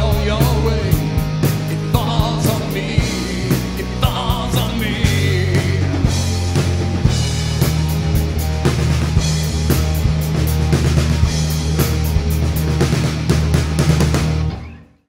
on your way.